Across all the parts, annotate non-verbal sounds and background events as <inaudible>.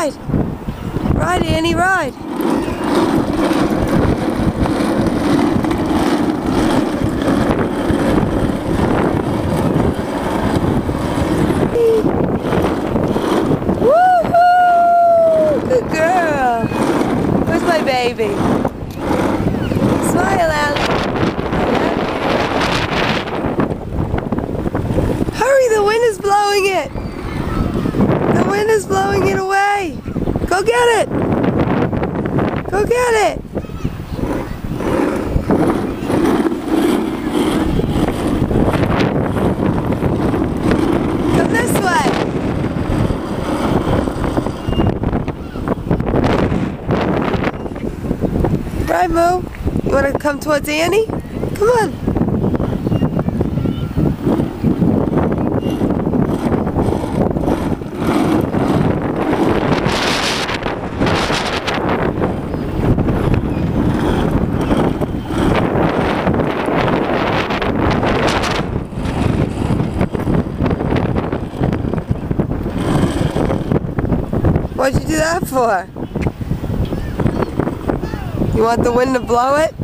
ride. Ride, Annie, ride. Woohoo! Good girl. Where's my baby? Smile, Allie. Hurry, the wind is blowing it. The wind is blowing it away. Go get it. Get it. Come this way. Right, Moo? You want to come towards Annie? Come on. What'd you do that for? You want the wind to blow it?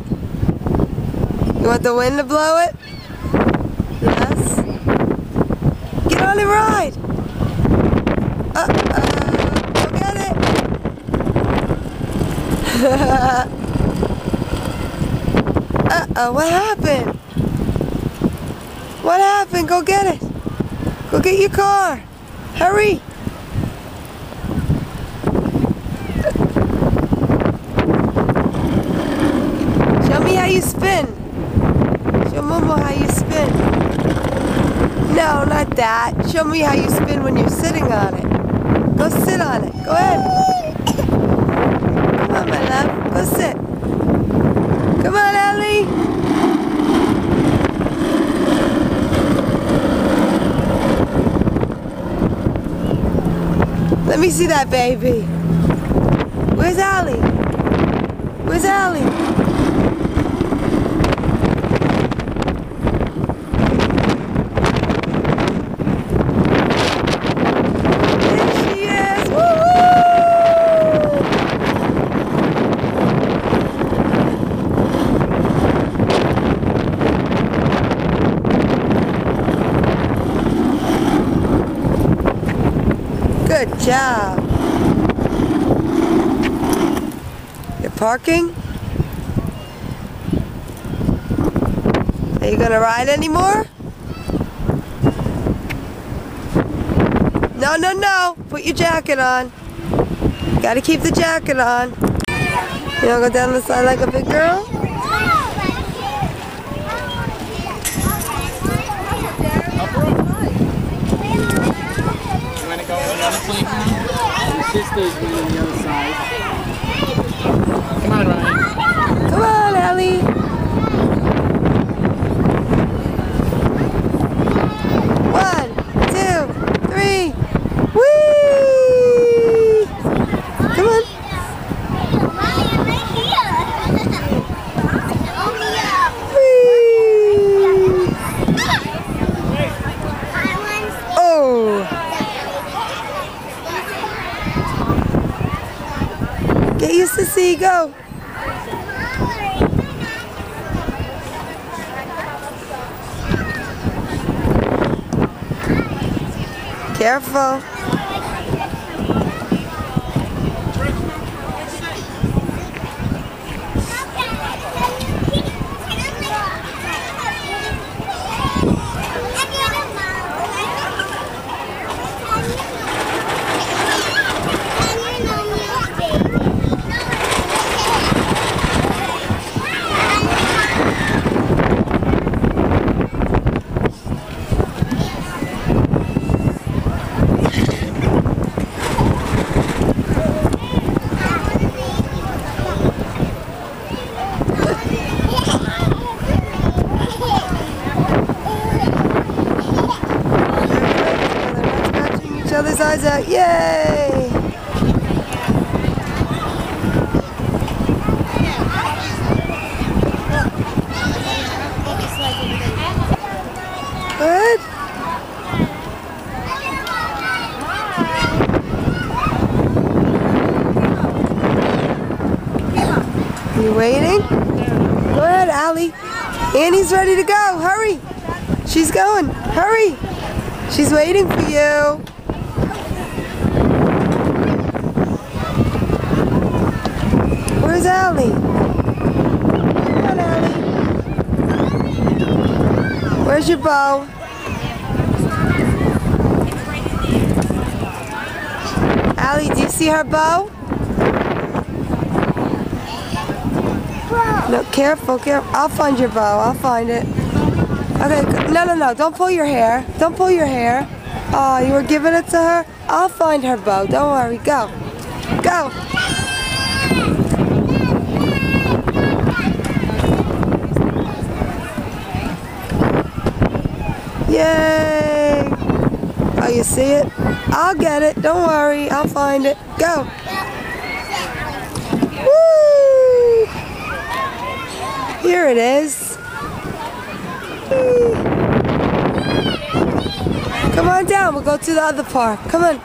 You want the wind to blow it? Yes? Get on and ride! Uh, Uh-oh, go get it! <laughs> Uh-oh, what happened? What happened? Go get it! Go get your car! Hurry! Show me how you spin. Show Momo how you spin. No, not that. Show me how you spin when you're sitting on it. Go sit on it. Go ahead. Come on, my love. Go sit. Come on, Ellie. Let me see that baby. Where's Allie? Where's Allie? There she is! Woo-hoo! Good job. You're parking? Are you gonna ride anymore? No, no, no. Put your jacket on. Gotta keep the jacket on. You wanna go down the side like a big girl? You want to go on the other playground? Your sister's going on the other side. Come on, Ryan. Come on, Ellie. One, two, three. Whee! Come on. Whee! Oh! Get go. Careful. sides out. Yay! You waiting? Go ahead, Allie. Annie's ready to go. Hurry. She's going. Hurry. She's waiting for you. Your bow? Allie, do you see her bow? No, careful, careful. I'll find your bow. I'll find it. Okay, no, no, no. Don't pull your hair. Don't pull your hair. Oh, you were giving it to her? I'll find her bow. Don't worry. Go. Go. Yay! Oh, you see it? I'll get it. Don't worry. I'll find it. Go. Woo! Here it is. Come on down. We'll go to the other park. Come on.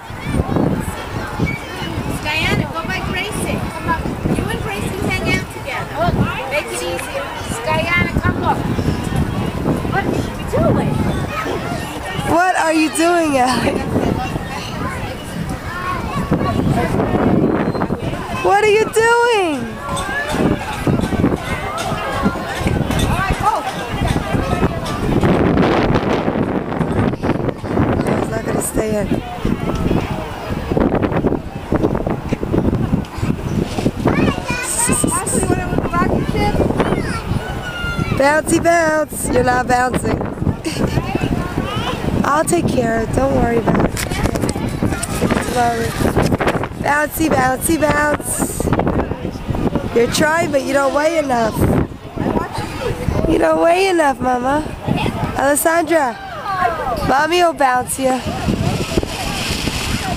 Diana, go by Gracie. Come on. You and Gracie hang out together. Make it easier. Diana, come look. What are you doing? What are you doing, Allie? What are you doing? He's not gonna stay in. Bouncy bounce. You're not bouncing. I'll take care. Don't worry about it. Slowly. Bouncy, bouncy, bounce. You're trying, but you don't weigh enough. You don't weigh enough, Mama. Alessandra, Mommy will bounce you.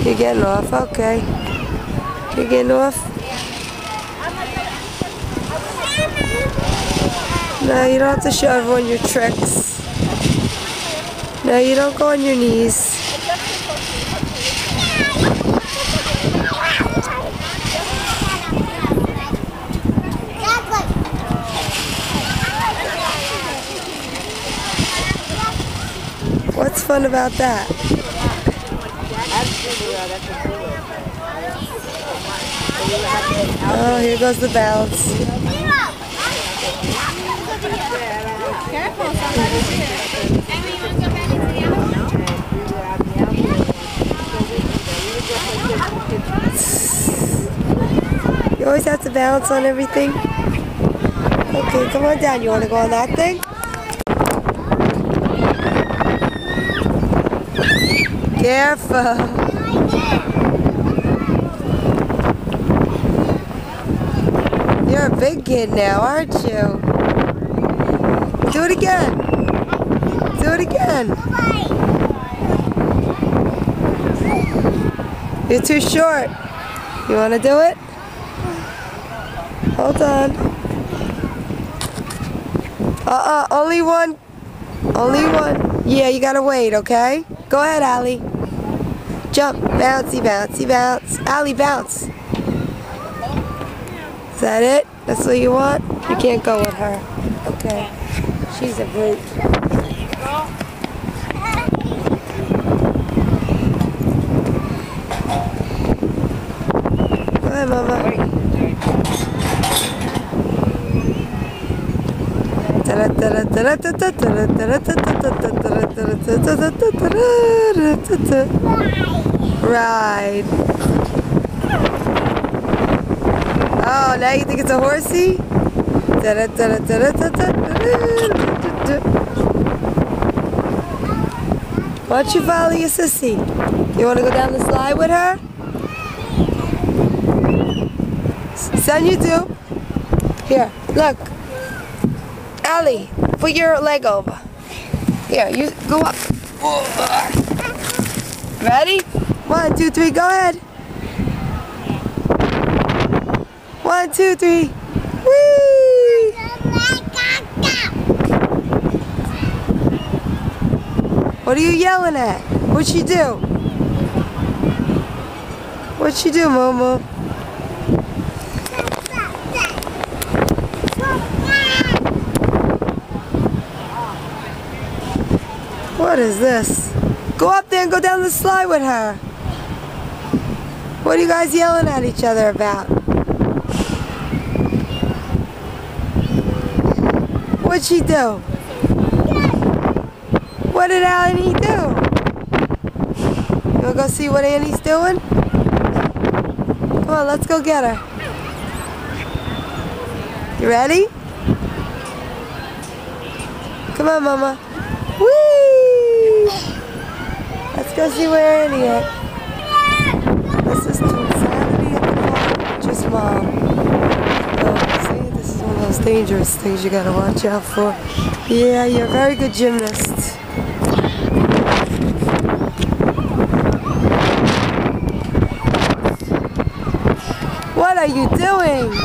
You're getting off, okay. You're getting off. No, you don't have to show everyone your tricks. No, you don't go on your knees. What's fun about that? Oh, here goes the bounce. Amy, you want to go back into the other one? You always have to balance on everything. Okay, come on down. You want to go on that thing? Careful. You're a big kid now, aren't you? Do it again. Do it again. You're too short. You want to do it? Hold on. Uh-uh, only one. Only one. Yeah, you gotta wait, okay? Go ahead, Allie. Jump. Bouncy, bouncy, bounce. Allie, bounce. Is that it? That's what you want? You can't go with her. Okay. She's a brute. Go ahead, Mama. Ride. Oh, now you think it's a horsey? Why don't you follow your sissy? You want to go down the slide with her? Son, you do. Here, look. Put your leg over. Here, you go up. Ready? One, two, three, go ahead. One, two, three. Whee! What are you yelling at? What'd she do? What'd she do, Momo? What is this? Go up there and go down the slide with her. What are you guys yelling at each other about? What'd she do? What did Annie do? You wanna go see what Annie's doing? Come on, let's go get her. You ready? Come on, Mama. Let's go see where Annie is. This is to insanity at the park. Just mom. Oh, see, this is one of those dangerous things you gotta watch out for. Yeah, you're a very good gymnast. What are you doing?